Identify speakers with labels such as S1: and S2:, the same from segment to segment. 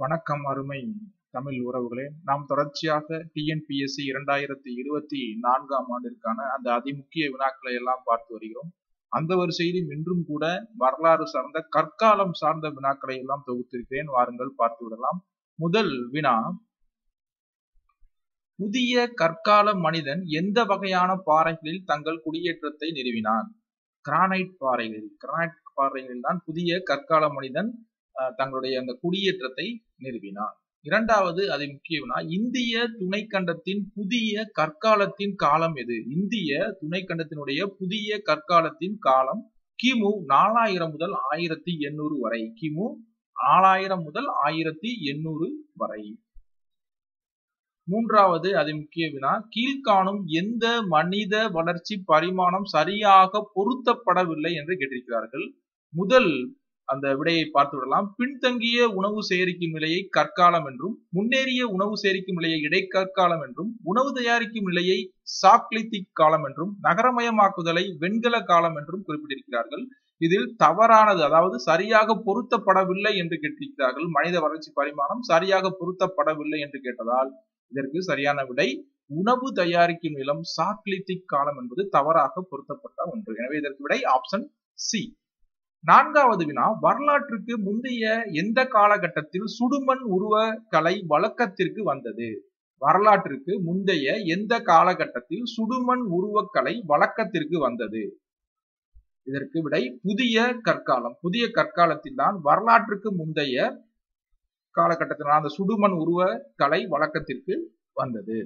S1: வணக்கம் அருமை தமிழ் உறவுகளே. நாம் தொடர்ச்சியாக டிஎன்பிஎஸ்சி இரண்டாயிரத்தி இருபத்தி நான்காம் ஆண்டிற்கான அந்த அதிமுக்கிய வினாக்களை எல்லாம் பார்த்து வருகிறோம். அந்த வரிசையிலும் இன்றும் கூட வரலாறு சார்ந்த கற்காலம் சார்ந்த வினாக்களை எல்லாம் தொகுத்திருக்கிறேன். வாருங்கள் பார்த்து விடலாம். முதல் வினா புதிய கற்கால மனிதன் எந்த வகையான பாறைகளில் தங்கள் குடியேற்றத்தை நிறுவினான்? கிரானைட் பாறைகளில் கிரானைட் பாறைகளில் தான் புதிய கற்கால மனிதன் தங்களுடைய அந்த குடியேற்றத்தை நிறுவினார். இரண்டாவது அது முக்கியம்னா இந்திய துணைக்கண்டத்தின் புதிய கற்காலத்தின் காலம் எது? இந்திய துணைக்கண்டத்தினுடைய புதிய கற்காலத்தின் காலம் கிமு நாலாயிரம் முதல் ஆயிரத்தி எண்ணூறு வரை. கிமு நாலாயிரம் முதல் ஆயிரத்தி எண்ணூறு வரை. மூன்றாவது அது முக்கிய வினா கீழ்காணும் எந்த மனித வளர்ச்சி பரிமாணம் சரியாக பொருத்தப்படவில்லை என்று கேட்டிருக்கிறார்கள். முதல் அந்த விடையை பார்த்து விடலாம். பின்தங்கிய உணவு சேகரிக்கும் நிலையை கற்காலம் என்றும் முன்னேறிய உணவு சேகரிக்கும் நிலையை இடைக்கற்காலம் என்றும் உணவு தயாரிக்கும் நிலையை சாக்லித்திக் காலம் என்றும் நகரமயமாக்குதலை வெண்கல காலம் என்றும் குறிப்பிட்டிருக்கிறார்கள். இதில் தவறானது அதாவது சரியாக பொருத்தப்படவில்லை என்று கேட்டிருக்கிறார்கள். மனித வளர்ச்சி பரிமாணம் சரியாக பொருத்தப்படவில்லை என்று கேட்டதால் இதற்கு சரியான விடை உணவு தயாரிக்கும் நிலம் சாக்லித்திக் காலம் என்பது தவறாக பொருத்தப்பட்ட ஒன்று. எனவே இதற்கு விடை ஆப்ஷன் சி. நான்காவது வினா வரலாற்றுக்கு முந்தைய எந்த காலகட்டத்தில் சுடுமண் உருவ கலை வழக்கத்திற்கு வந்தது? வரலாற்றிற்கு முந்தைய எந்த காலகட்டத்தில் சுடுமண் உருவக்கலை வழக்கத்திற்கு வந்தது? இதற்கு விடை புதிய கற்காலம். புதிய கற்காலத்தில் தான் வரலாற்றுக்கு முந்தைய காலகட்டத்தில் அந்த சுடுமண் உருவ கலை வழக்கத்திற்கு வந்தது.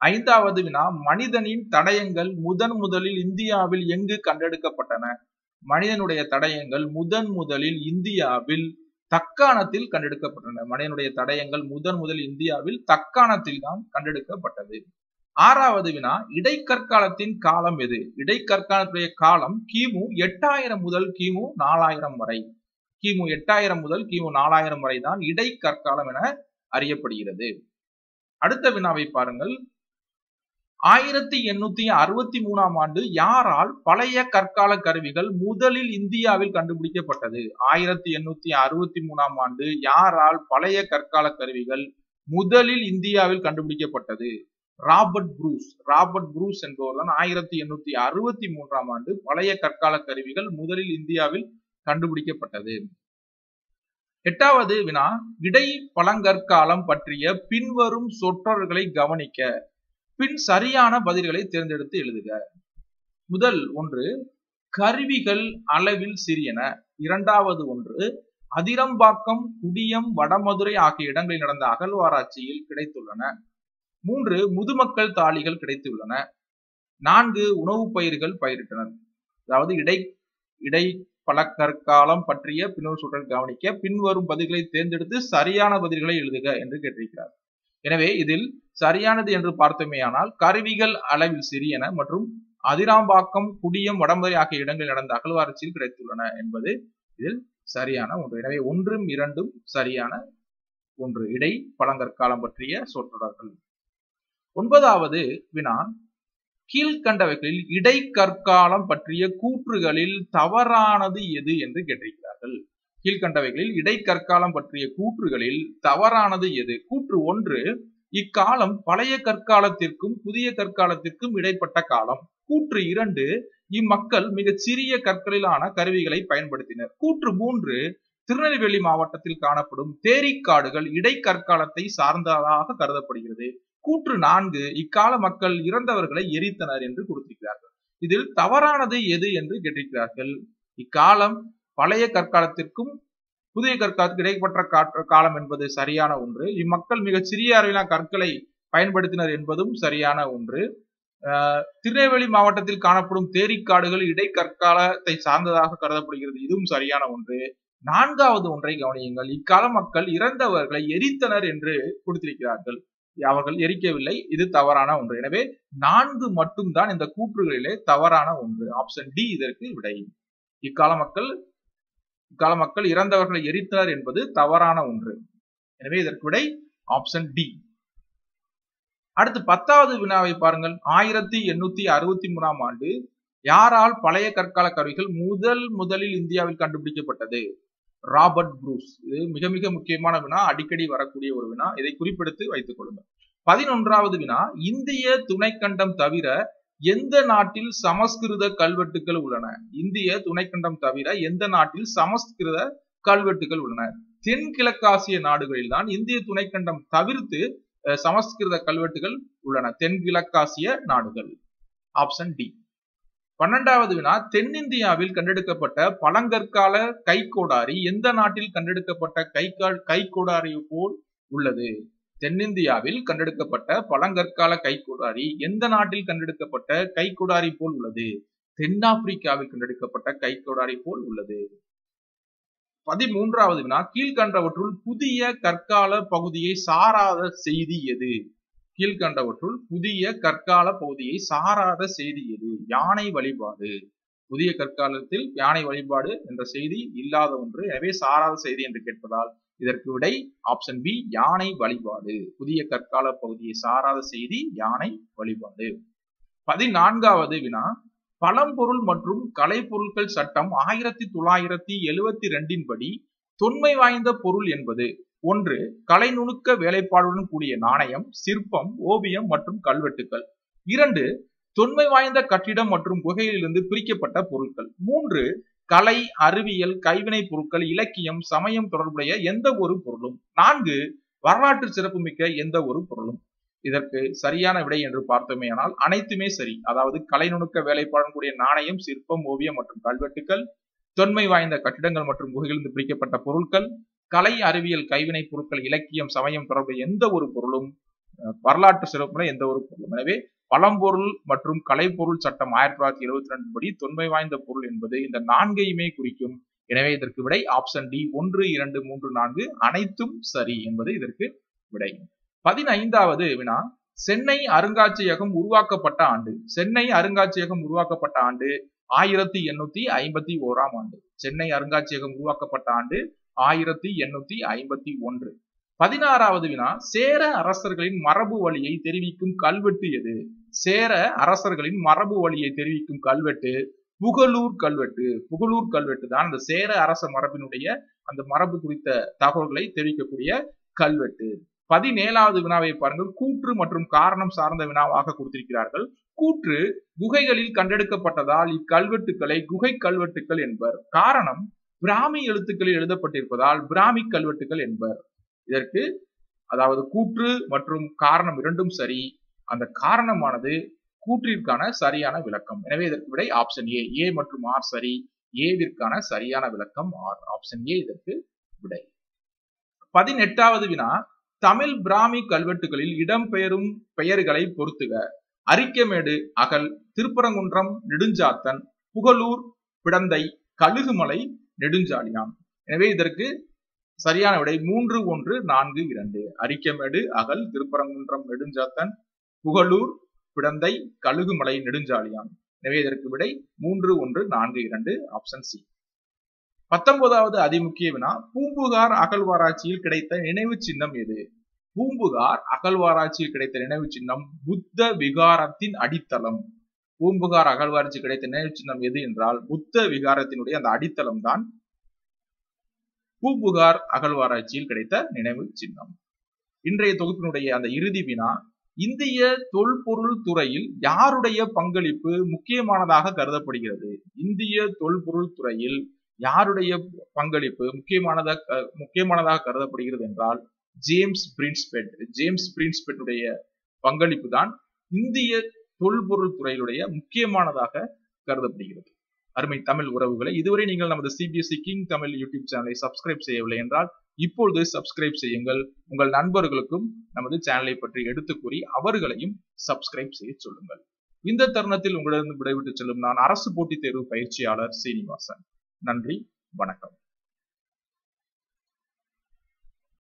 S1: ஐந்தாவது வினா மனிதனின் தடயங்கள் முதன் முதலில் இந்தியாவில் எங்கு கண்டெடுக்கப்பட்டன? மனிதனுடைய தடயங்கள் முதன் முதலில் இந்தியாவில் தக்காணத்தில் கண்டெடுக்கப்பட்டன. மனிதனுடைய தடயங்கள் முதன் முதல் இந்தியாவில் தக்காணத்தில் தான் கண்டெடுக்கப்பட்டது. ஆறாவது வினா இடைக்கற்காலத்தின் காலம் எது? இடைக்கற்காலத்துடைய காலம் கிமு எட்டாயிரம் முதல் கிமு நாலாயிரம் வரை. கிமு எட்டாயிரம் முதல் கிமு நாலாயிரம் வரை தான் இடைக்கற்காலம் என அறியப்படுகிறது. அடுத்த வினாவை பாருங்கள். ஆயிரத்தி எண்ணூத்தி அறுபத்தி மூணாம் ஆண்டு யாரால் பழைய கற்கால கருவிகள் முதலில் இந்தியாவில் கண்டுபிடிக்கப்பட்டது? ஆயிரத்தி எண்ணூத்தி அறுபத்தி மூணாம் ஆண்டு யாரால் பழைய கற்கால கருவிகள் முதலில் இந்தியாவில் கண்டுபிடிக்கப்பட்டது? Robert Bruce. ராபர்ட் புரூஸ் என்பவர் தான் ஆயிரத்தி எண்ணூத்தி அறுபத்தி மூன்றாம் ஆண்டு பழைய கற்கால கருவிகள் முதலில் இந்தியாவில் கண்டுபிடிக்கப்பட்டது. எட்டாவது வினா இடை பழங்கற்காலம் பற்றிய பின்வரும் சொற்றொடர்களை கவனிக்க பின் சரியான பதில்களை தேர்ந்தெடுத்து எழுதுக. முதல் ஒன்று கருவிகள் அளவில் சிறியன. இரண்டாவது ஒன்று அதிரம்பாக்கம் குடியம் வடமதுரை ஆகிய இடங்களில் நடந்த அகழ்வாராய்ச்சியில் கிடைத்துள்ளன. மூன்று முதுமக்கள் தாளிகள் கிடைத்துள்ளன. நான்கு உணவுப் பயிர்கள் பயிரிட்டனர். அதாவது இடை இடை பழக்கற்காலம் பற்றிய பின்னொரு சுற்றல் கவனிக்க பின்வரும் பதில்களை தேர்ந்தெடுத்து சரியான பதில்களை எழுதுக என்று கேட்டிருக்கிறார். எனவே இதில் சரியானது என்று பார்த்தோமேயானால் கருவிகள் அளவில் சிறியன மற்றும் அதிராம்பாக்கம் குடியம் வடமதுரை ஆகிய இடங்களில் நடந்த அகழ்வாராய்ச்சியில் கிடைத்துள்ளன என்பது இதில் சரியான ஒன்று. எனவே ஒன்றும் இரண்டும் சரியான ஒன்று. இடை பழங்கற்காலம் பற்றிய சொற்றொடர்கள். ஒன்பதாவது வினா கீழ்கண்டவைகளில் இடை கற்காலம் பற்றிய கூற்றுகளில் தவறானது எது என்று கேட்டிருக்கிறார்கள். கீழ்கண்டவைகளில் இடைக்கற்காலம் பற்றிய கூற்றுகளில் தவறானது எது? கூற்று ஒன்று இக்காலம் பழைய கற்காலத்திற்கும் புதிய கற்காலத்திற்கும் இடைப்பட்ட காலம். கூற்று இரண்டு இம்மக்கள் மிகச் சிறிய கற்களிலான கருவிகளை பயன்படுத்தினர். கூற்று மூன்று திருநெல்வேலி மாவட்டத்தில் காணப்படும் தேரிக்காடுகள் இடைக்கற்காலத்தை சார்ந்ததாக கருதப்படுகிறது. கூற்று நான்கு இக்கால மக்கள் இறந்தவர்களை எரித்தனர் என்று கொடுத்திருக்கிறார்கள். இதில் தவறானது எது என்று கேட்டிருக்கிறார்கள். இக்காலம் பழைய கற்காலத்திற்கும் புதிய கற்காலத்துக்கு இடைப்பட்ட காலம் என்பது சரியான ஒன்று. இம்மக்கள் மிக சிறிய அளவிலான கற்களை பயன்படுத்தினர் என்பதும் சரியான ஒன்று. திருநெல்வேலி மாவட்டத்தில் காணப்படும் தேரிக்காடுகள் இடைக்கற்காலத்தை சார்ந்ததாக கருதப்படுகிறது. இதுவும் சரியான ஒன்று. நான்காவது ஒன்றை கவனியுங்கள். இக்கால மக்கள் இறந்தவர்களை எரித்தனர் என்று கொடுத்திருக்கிறார்கள். அவர்கள் எரிக்கவில்லை. இது தவறான ஒன்று. எனவே நான்கு மட்டும்தான் இந்த கூற்றுகளிலே தவறான ஒன்று. ஆப்ஷன் டி இதற்கு விடை. இக்கால மக்கள் இக்கால மக்கள் இறந்தவர்களை எரித்தனர் என்பது தவறான ஒன்று. எனவே இதற்கு விடை ஆப்ஷன் டி அடுத்து பத்தாவது வினாவை பாருங்கள். ஆயிரத்தி எண்ணூத்தி அறுபத்தி மூணாம் ஆண்டு யாரால் பழைய கற்கால கருவிகள் முதல் முதலில் இந்தியாவில் கண்டுபிடிக்கப்பட்டது? ராபர்ட் புரூஸ் இது மிக மிக முக்கியமான வினா அடிக்கடி வரக்கூடிய ஒரு வினா. இதை குறிப்பிடுத்து வைத்துக் கொள்ளுங்கள். பதினொன்றாவது வினா இந்திய துணைக்கண்டம் தவிர எந்த நாட்டில் சமஸ்கிருத கல்வெட்டுகள் உள்ளன? இந்திய துணைக்கண்டம் தவிர எந்த நாட்டில் சமஸ்கிருத கல்வெட்டுகள் உள்ளன? தென்கிழக்காசிய நாடுகளில் தான் இந்திய துணைக்கண்டம் தவிர்த்து சமஸ்கிருத கல்வெட்டுகள் உள்ளன. தென்கிழக்காசிய நாடுகள். Option D. பன்னெண்டாவது வினா தென்னிந்தியாவில் கண்டெடுக்கப்பட்ட பழங்கற்கால கைக்கோடாரி எந்த நாட்டில் கண்டெடுக்கப்பட்ட கை கைக்கோடாரி போல் உள்ளது? தென்னிந்தியாவில் கண்டெடுக்கப்பட்ட பழங்கற்கால கைக்குடாரி எந்த நாட்டில் கண்டெடுக்கப்பட்ட கைக்குடாரி போல் உள்ளது? தென்னாப்பிரிக்காவில் கண்டெடுக்கப்பட்ட கைக்குடாரி போல் உள்ளது. பதிமூன்றாவது வினா கீழ்கண்டவற்றுள் புதிய கற்கால பகுதியை சாராத செய்தி எது? கீழ்கண்டவற்றுள் புதிய கற்கால பகுதியை சாராத செய்தி எது? யானை வழிபாடு. புதிய கற்காலத்தில் யானை வழிபாடு என்ற செய்தி இல்லாத ஒன்று எனவே சாராத செய்தி என்று கேட்பதால் இதற்கு விடை ஆப்ஷன் பி யானை வழிபாடு. புதிய கற்கால பகுதியை சாராத செய்தி யானை வழிபாடு. பதினான்காவது வினா. பழம்பொருள் மற்றும் கலைப்பொருட்கள் சட்டம் ஆயிரத்தி தொள்ளாயிரத்தி எழுவத்தி ரெண்டின் படி தொன்மை வாய்ந்த பொருள் என்பது. ஒன்று கலை நுணுக்க வேலைப்பாடுடன் கூடிய நாணயம் சிற்பம் ஓவியம் மற்றும் கல்வெட்டுக்கள். இரண்டு தொன்மை வாய்ந்த கட்டிடம் மற்றும் குகையிலிருந்து பிரிக்கப்பட்ட பொருட்கள். மூன்று கலை அறிவியல் கைவினை பொருட்கள் இலக்கியம் சமயம் தொடர்புடைய எந்த ஒரு பொருளும் நான்கு வரலாற்று சிறப்புமிக்க எந்த ஒரு பொருளும். இதற்கு சரியான விடை என்று பார்த்தோமேயானால் அனைத்துமே சரி. அதாவது கலை நுணுக்க வேலைப்பாடன் கூடிய நாணயம் சிற்பம் ஓவியம் மற்றும் கல்வெட்டுக்கள் தொன்மை வாய்ந்த கட்டிடங்கள் மற்றும் குகைகளிலிருந்து பிரிக்கப்பட்ட பொருட்கள் கலை அறிவியல் கைவினை பொருட்கள் இலக்கியம் சமயம் தொடர்புடைய எந்த ஒரு பொருளும் வரலாற்று சிறப்புடைய எந்த ஒரு பொருளும். எனவே பழம்பொருள் மற்றும் கலைப்பொருள் சட்டம் ஆயிரத்தி தொள்ளாயிரத்தி எழுபத்தி ரெண்டு படி தொன்மை வாய்ந்த பொருள் என்பது இந்த நான்கையுமே குறிக்கும். எனவே இதற்கு விடை ஆப்ஷன் டி ஒன்று இரண்டு மூன்று நான்கு அனைத்தும் சரி என்பது இதற்கு விடை. பதினைந்தாவது வினா சென்னை அருங்காட்சியகம் உருவாக்கப்பட்ட ஆண்டு. சென்னை அருங்காட்சியகம் உருவாக்கப்பட்ட ஆண்டு ஆயிரத்தி எண்ணூத்தி ஐம்பத்தி ஓராம் ஆண்டு. சென்னை அருங்காட்சியகம் உருவாக்கப்பட்ட ஆண்டு ஆயிரத்தி எண்ணூத்தி ஐம்பத்தி ஒன்று. பதினாறாவது வினா சேர அரசர்களின் மரபு வழியை தெரிவிக்கும் கல்வெட்டு எது? சேர அரசர்களின் மரபு வழியை தெரிவிக்கும் கல்வெட்டு புகழூர் கல்வெட்டு. புகழூர் கல்வெட்டு தான் அந்த சேர அரச மரபினுடைய அந்த மரபு குறித்த தகவல்களை தெரிவிக்கக்கூடிய கல்வெட்டு. பதினேழாவது வினாவை பாருங்கள். கூற்று மற்றும் காரணம் சார்ந்த வினாவாக கொடுத்திருக்கிறார்கள். கூற்று குகைகளில் கண்டெடுக்கப்பட்டதால் இக்கல்வெட்டுக்களை குகை கல்வெட்டுக்கள் என்பர். காரணம் பிராமி எழுத்துக்களில் எழுதப்பட்டிருப்பதால் பிராமி கல்வெட்டுகள் என்பர். இதற்கு அதாவது கூற்று மற்றும் காரணம் இரண்டும் சரி. அந்த காரணமானது கூற்றிற்கான சரியான விளக்கம். எனவே இதற்கு விடை ஆப்ஷன் ஏ ஏ மற்றும் ஆர் சரி. ஏவிற்கான சரியான விளக்கம் ஆர் ஆப்ஷன் ஏ இதற்கு விடை. பதினெட்டாவது வினா. தமிழ் பிராமி கல்வெட்டுகளில் இடம்பெயரும் பெயர்களை பொறுத்துக. அரிக்கமேடு அகல் திருப்பரங்குன்றம் நெடுஞ்சாத்தன் புகழூர் பிடந்தை கழுகுமலை நெடுஞ்சாலியாம் எனவே இதற்கு சரியான விடை மூன்று ஒன்று நான்கு இரண்டு. அரிக்கமேடு அகல் திருப்பரங்குன்றம் நெடுஞ்சாத்தன் புகழூர் பிடந்தை கழுகுமலை நெடுஞ்சாலியான். எனவே இதற்கு விடை மூன்று ஒன்று நான்கு இரண்டு ஆப்ஷன் சி பத்தொன்பதாவது அதிமுக்கிய வினா பூம்புகார் அகழ்வாராய்ச்சியில் கிடைத்த நினைவு சின்னம் எது? பூம்புகார் அகழ்வாராய்ச்சியில் கிடைத்த நினைவு சின்னம் புத்த விகாரத்தின் அடித்தளம். பூம்புகார் அகழ்வாராய்ச்சி கிடைத்த நினைவு சின்னம் எது என்றால் புத்த விகாரத்தினுடைய அந்த அடித்தளம் தான் பூம்புகார் அகழ்வாராய்ச்சியில் கிடைத்த நினைவு சின்னம். இன்றைய தொகுப்பினுடைய அந்த இறுதி வினா இந்திய தொல்பொருள் துறையில் யாருடைய பங்களிப்பு முக்கியமானதாக கருதப்படுகிறது? இந்திய தொல்பொருள் துறையில் யாருடைய பங்களிப்பு முக்கியமானதாக முக்கியமானதாக கருதப்படுகிறது என்றால் ஜேம்ஸ் பிரின்ஸ்பெட் ஜேம்ஸ் பிரின்ஸ்பெட்டுடைய பங்களிப்பு தான் இந்திய தொல்பொருள் துறையிலுடைய முக்கியமானதாக கருதப்படுகிறது. அருமை தமிழ் உறவுகளை. இதுவரை நீங்கள் நமது சிபிஎஸ்சி கிங் தமிழ் யூடியூப் சேனலை சப்ஸ்கிரைப் செய்யவில்லை என்றால் இப்பொழுது சப்ஸ்கிரைப் செய்யுங்கள். உங்கள் நண்பர்களுக்கும் நமது சேனலை பற்றி எடுத்து கூறி அவர்களையும் சப்ஸ்கிரைப் செய்ய சொல்லுங்கள். இந்த தருணத்தில் உங்களிடம் விடைவிட்டு செல்லும் நான் அரசு போட்டித் தேர்வு பயிற்சியாளர் சீனிவாசன். நன்றி வணக்கம்.